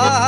Ah.